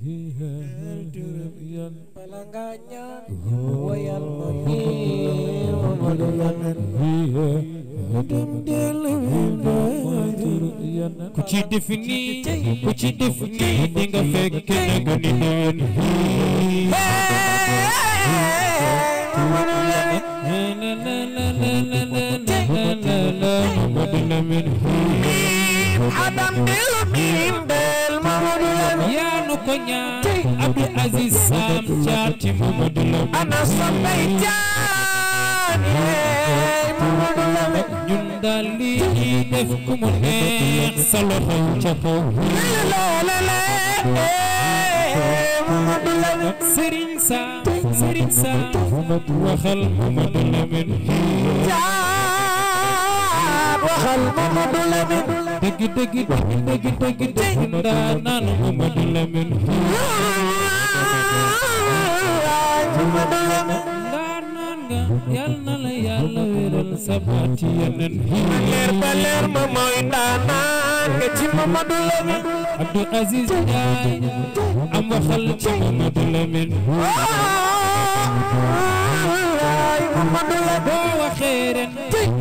Derduruyan palanganya Adam ko ñaan Abdou Aziz Sam caati Mamadou Lamine ana soppay jaan yeey Mamadou Lamine ñun daal li ñuy def ku mu neex sa loxo ca kaw Mamadou Lamine Serigne Sam Serigne Sam waxal Mamadou Lamine jaan waxal Mamadou Lamine dëgg dëgg dëgg dëgg dëgg ndaanaan Amadou Lamine ndaanaan nga yal na la yàlla wéral sabaati yeneen leer ba leer ma mooy ndaanaan nga ci Mamadou Lamine Abdou Aziz Ndiaye am waxal ci Mamadou Lamine ren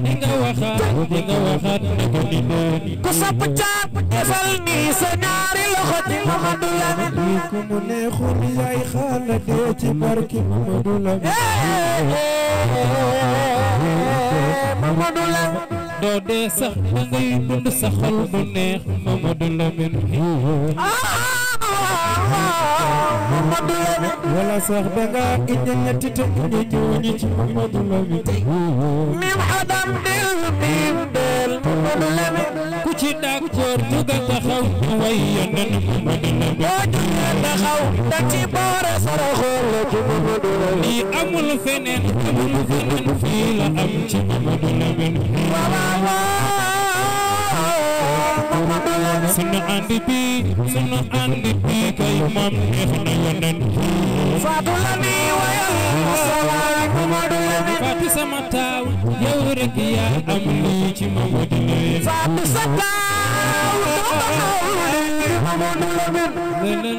di nga waxaat di nga waxaat ne ko ni noonu ku sopp caab defal ni sa ñaari loxo ci Mamadou Lamine ni ku mu neexul yaay xaala dee ci barki Mamadou Lamine Mamadou Lamine doo dee sax da ngay dund sa xol bu neex Mamadou Lamine Mamadou Lamine wala sax ku ci d'accord ci boore sunu ànd bi sunu ànd bi na yonent Fatou Lami wayal Salaamu Madu Lami Fatou sama taaw yow rek yaa am lii ci Mamadou Lamine Fatou sa taaw Mamadou Lamine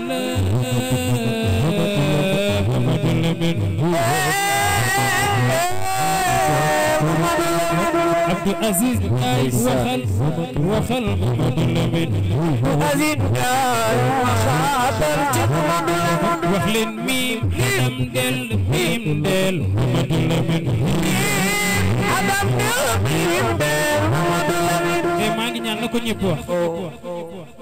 la بعزيز آي وخل وخل مظلم بعزيز آي وخاطر جد مظلم وخل ميم لم دل ميم دل مظلم ميم حدام دل ميم دل مظلم maa ngi ñaan na ko ñëpp wax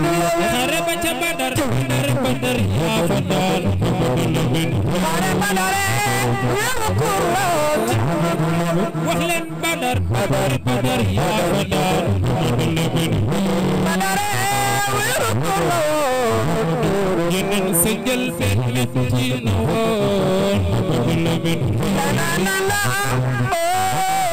Hare bacha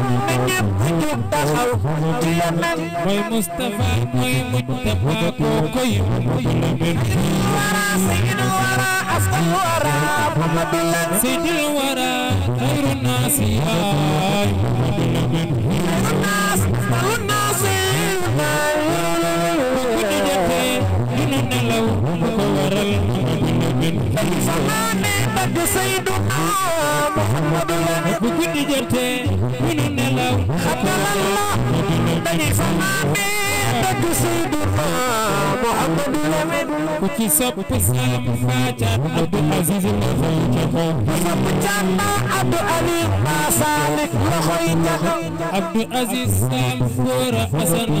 na ñëpp jug taxaw yeneen mooy Moustapha mooy Moustapha kooku yi la mel wara sayyidul wara askan wara Muhammadul sayyidul wara xayru naas yaay xayru naas xayru naas yaay ku ñu jotee ñu nelaw ko waral fanaane bëgg Seydina Muhammadu la ne bu guddi jotee ñu nu nelaw xam nga lan la dañuy fanaane bëgg Seydina Muhammadu la ne ku ci sopp Sam Fathia Abdou Aziz la fay jaxo ku sopp Cànna Abdou Ali Masaane loxoy jaxo Abdou Aziz Sam Fora Asan la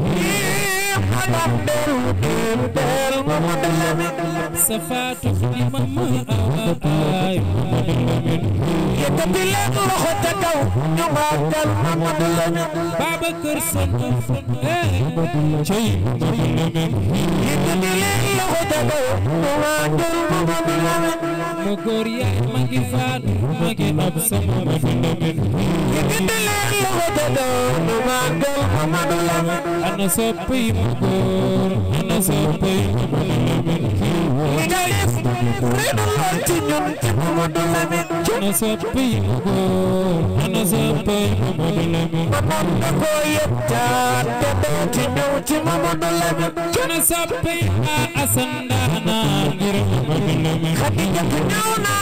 صفات خدمة آي يتبلد روحتك يومك المدلمين بابا كرسن شيء يتبلد روحتك يومك المدلمين ma góor yaay ma ngi faan ma ngi nopp sama ma fi ndomin yëkkati leen loxo te doon ma màggal Mamadu Lamin ana sopp yi ma góor ana sopp yi Mamadu Lamin li nga yëf réedu lool ci ñun ci Mamadu Lamin ana sopp yi ma góor ana sopp yi Mamadu Lamin ma moom da koo yëpp taat te doo ci ñëw ci Mamadu Lamin ana sopp yi ma asandaana ñëw na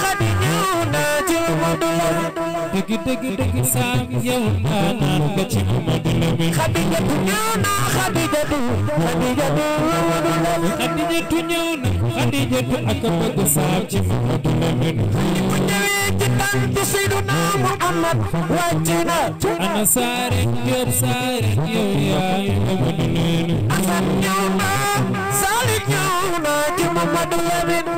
xadi ñëw na ci Amadou Lamine. dëgg dëgg dëgg saa yow naa naan nga ci Amadou Lamine. Xadijatu ñëw na Xadijatu. Xadijatu Amadou Lamine. Xadijatu ñëw na Xadijatu ak bëgg saa na. ana saare Diop saare yow yaa ngi Amadou Lamine. Assane ñëw na Salick ñëw na ci Amadou Lamine.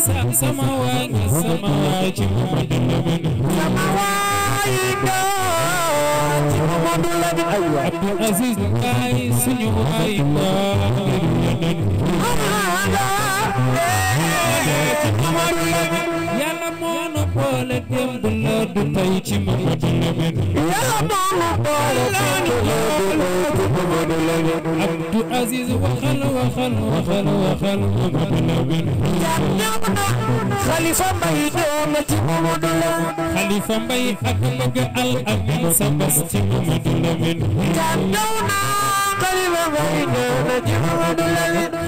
sama wange sama waji sama wayindo yàlla moo nu boole démb la du tey ci Mamadu Lamin yàlla moo nu boole démb la du tey ci Mamadu Lamin Abdou Aziz waxal waxal waxal waxal Mamadu Lamin Xalifa Mbay doomati Mamadu Lamin Xalifa Mbay ak mag al amin sa bas ci Mamadu Lamin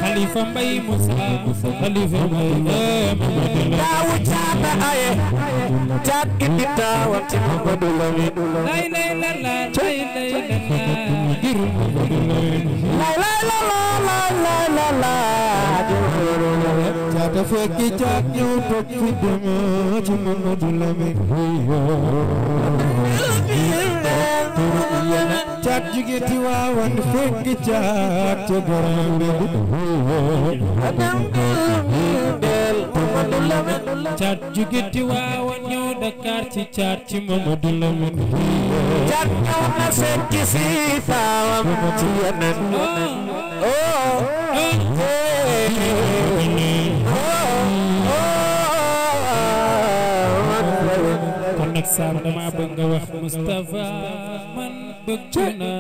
Khalifa Mbaye Moussa Khalifa Mbaye daawu caaba aye caat indi daawati Mamadu Lamin lay lay la la lay lay la la diru Mamadu Lamin lay lay la la lay la la caata fekki caat ñëw toog fi dama ci Mamadu Lamin faat jóge ti waawan fekk caat ca borom bi caat jóge ti waawan ñëw Dakar ci caat ci Mamadou Lamine caat ñëw na fekk si faawam ci oh, oh, nag Sam dama bëgg wax Moustapha bëggna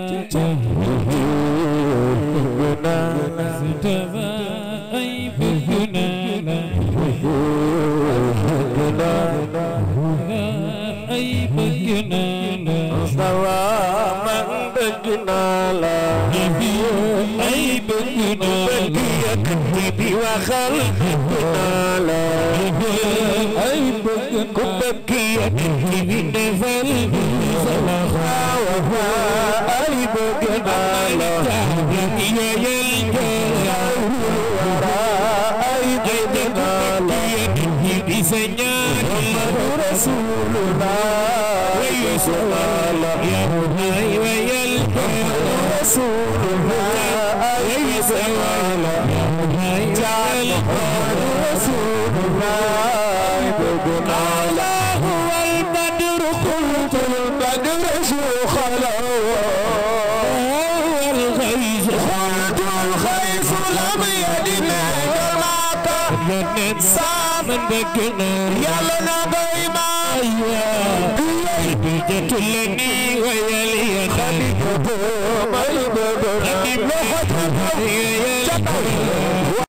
bëggna la sitaba ay bëggna la bëggna ay bëggna la sawa man bëggna la ay bëggna la bi waxal bëggna la ay كبكي يكلمين فالي سلخا وفا ألب جمالا يا يلقى وراء جمالا سنيان رسول الله ويسوع الله يا هاي ويلقى رسول الله ويسوع الله يا هاي رسول الله yónneen saa man bëgg na yàlla na bay maa yooyu bi jotul la ni wayal ya xali ko may bëgg na loxo ca kaw